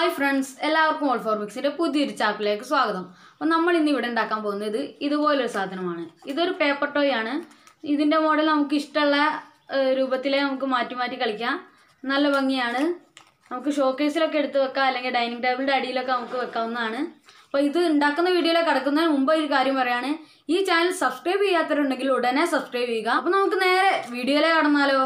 Hi friends എല്ലാവർക്കും all for മിക്സിന്റെ പുതിയൊരു ചാപ്പിലേക്ക് സ്വാഗതം. അപ്പോൾ നമ്മൾ ഇന്ന് ഇവിടെ ഉണ്ടാക്കാൻ പോകുന്നത് ഇതുപോലൊരു സാധനമാണ്. ഇതൊരു പേപ്പർ ടോയ് ആണ്. ഇതിന്റെ മോഡൽ നമുക്ക് ഇഷ്ടമുള്ള രൂപത്തിൽ നമുക്ക് മാറ്റി മാറ്റി കളിക്കാം. നല്ല ഭംഗിയാണ്. നമുക്ക് ഷോക്കേസിലൊക്കെ എടുത്ത് വെക്കാം അല്ലെങ്കിൽ ഡൈനിങ് ടേബിളിന്റെ അടിയിലൊക്കെ നമുക്ക് വെക്കാവുന്നതാണ്. അപ്പോൾ ഇത് ഉണ്ടാക്കുന്ന വീഡിയോയിലേക്ക് കടക്കുന്നതിന് മുമ്പ് ഒരു കാര്യം പറയാണ്. ഈ ചാനൽ സബ്സ്ക്രൈബ് ചെയ്യാത്തവരുണ്ടെങ്കിൽ ഉടനെ സബ്സ്ക്രൈബ് ചെയ്യുക. അപ്പോൾ നമുക്ക് നേരെ വീഡിയോയിലേക്ക് കടന്നാലോ?